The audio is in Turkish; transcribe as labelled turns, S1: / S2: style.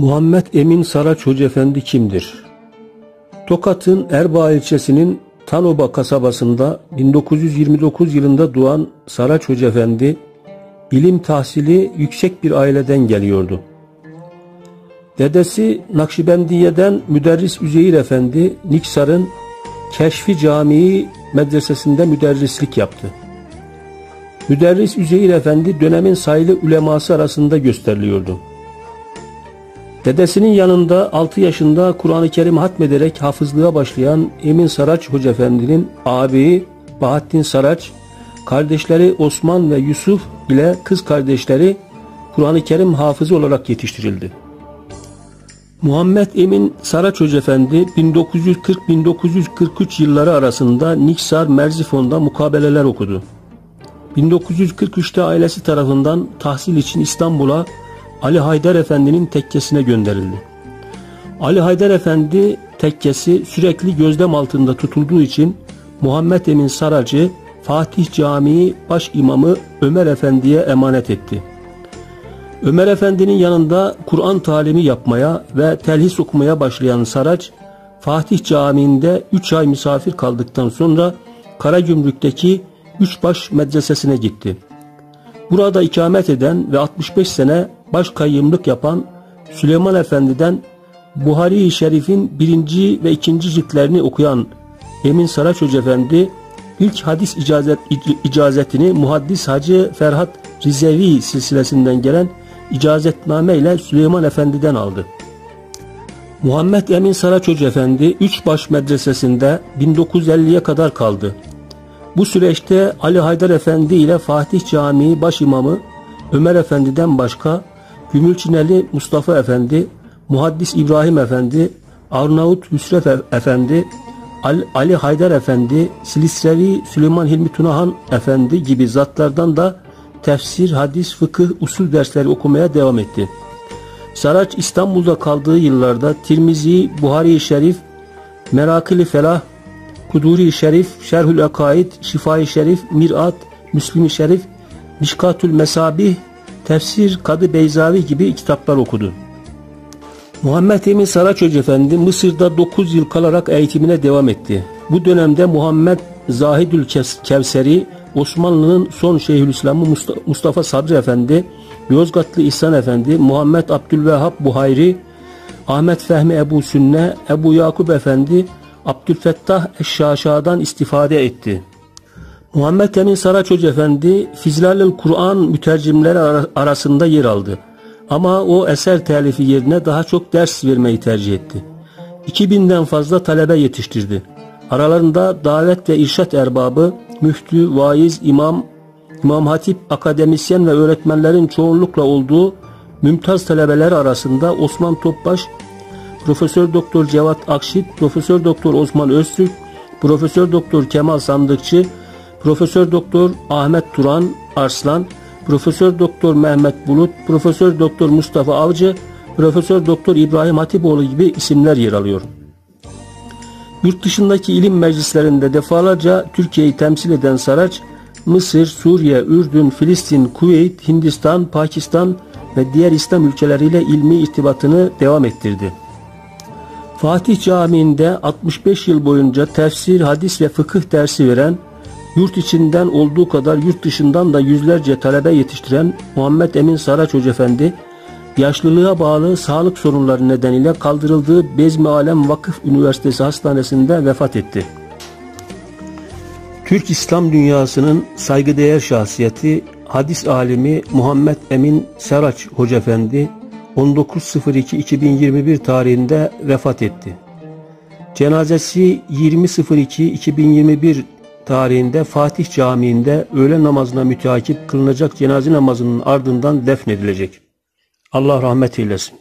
S1: Muhammed Emin Saraç Hoca Efendi kimdir? Tokat'ın Erbaa ilçesinin Tanoba kasabasında 1929 yılında doğan Saraç Hoca Efendi, ilim tahsili yüksek bir aileden geliyordu. Dedesi Nakşibendiye'den Müderris Üzeyir Efendi, Niksar'ın Keşfi Camii medresesinde müderrislik yaptı. Müderris Üzeyir Efendi dönemin sayılı uleması arasında gösteriliyordu. Dedesinin yanında 6 yaşında Kur'an-ı Kerim hatmederek hafızlığa başlayan Emin Saraç Hoca Efendi'nin ağabeyi Bahattin Saraç, kardeşleri Osman ve Yusuf ile kız kardeşleri Kur'an-ı Kerim hafızı olarak yetiştirildi. Muhammed Emin Saraç Hoca Efendi 1940-1943 yılları arasında Niksar Merzifon'da mukabeleler okudu. 1943'te ailesi tarafından tahsil için İstanbul'a Ali Haydar Efendi'nin tekkesine gönderildi. Ali Haydar Efendi tekkesi sürekli gözlem altında tutulduğu için Muhammed Emin Saracı Fatih Camii baş imamı Ömer Efendi'ye emanet etti. Ömer Efendi'nin yanında Kur'an talimi yapmaya ve telhis okumaya başlayan Saraç, Fatih Camii'nde 3 ay misafir kaldıktan sonra Karagümrük'teki Üçbaş Medresesi'ne gitti. Burada ikamet eden ve 65 sene baş kayyımlık yapan Süleyman Efendi'den Buhari-i Şerif'in birinci ve ikinci ciltlerini okuyan Emin Saraç Hoca Efendi ilk hadis icazet, icazetini Muhaddis Hacı Ferhat Rizevi silsilesinden gelen icazetname ile Süleyman Efendi'den aldı. Muhammed Emin Saraç Hoca Efendi Üçbaş Medresesi'nde 1950'ye kadar kaldı. Bu süreçte Ali Haydar Efendi ile Fatih Camii başimamı Ömer Efendi'den başka Gümülçineli Mustafa Efendi, Muhaddis İbrahim Efendi, Arnavut Hüsrev Efendi, Ali Haydar Efendi, Silisrevi Süleyman Hilmi Tunahan Efendi gibi zatlardan da tefsir, hadis, fıkıh, usul dersleri okumaya devam etti. Saraç İstanbul'da kaldığı yıllarda Tirmizi, Buhari-i Şerif, Merakili Felah, Kuduri Şerif, Şerhül Akaid, Şifai Şerif, Mirat, Müslim-i Şerif, Mişkatül Mesabih, Tefsir, Kadı Beyzavi gibi kitaplar okudu. Muhammed Emin Saraç Efendi Mısır'da 9 yıl kalarak eğitimine devam etti. Bu dönemde Muhammed Zahidül Kevseri, Osmanlı'nın son Şeyhülislamı Mustafa Sabri Efendi, Yozgatlı İhsan Efendi, Muhammed Abdülvehhab Buhayri, Ahmet Fehmi Ebu Sünne, Ebu Yakup Efendi, Abdülfettah Eşşaşa'dan istifade etti. Muhammed Emin Saraç Efendi Fizlalül Kur'an mütercimleri arasında yer aldı. Ama o eser telifi yerine daha çok ders vermeyi tercih etti. 2000'den fazla talebe yetiştirdi. Aralarında davet ve irşat erbabı, müftü, vaiz, imam, imam hatip, akademisyen ve öğretmenlerin çoğunlukla olduğu mümtaz talebeler arasında Osman Topbaş, Profesör Doktor Cevat Akşit, Profesör Doktor Osman Öztürk, Profesör Doktor Kemal Sandıkçı, Profesör Doktor Ahmet Turan Arslan, Profesör Doktor Mehmet Bulut, Profesör Doktor Mustafa Avcı, Profesör Doktor İbrahim Hatipoğlu gibi isimler yer alıyor. Yurt dışındaki ilim meclislerinde defalarca Türkiye'yi temsil eden Saraç, Mısır, Suriye, Ürdün, Filistin, Kuveyt, Hindistan, Pakistan ve diğer İslam ülkeleriyle ilmi irtibatını devam ettirdi. Fatih Camii'nde 65 yıl boyunca tefsir, hadis ve fıkıh dersi veren Yurt içinden olduğu kadar yurt dışından da yüzlerce talebe yetiştiren Muhammed Emin Saraç Hoca Efendi, yaşlılığa bağlı sağlık sorunları nedeniyle kaldırıldığı Bezmi Alem Vakıf Üniversitesi Hastanesi'nde vefat etti. Türk İslam dünyasının saygıdeğer şahsiyeti hadis alimi Muhammed Emin Saraç Hoca Efendi 19.02.2021 tarihinde vefat etti. Cenazesi 20.02.2021 tarihinde Fatih Camii'nde öğle namazına müteakip kılınacak cenaze namazının ardından defnedilecek. Allah rahmet eylesin.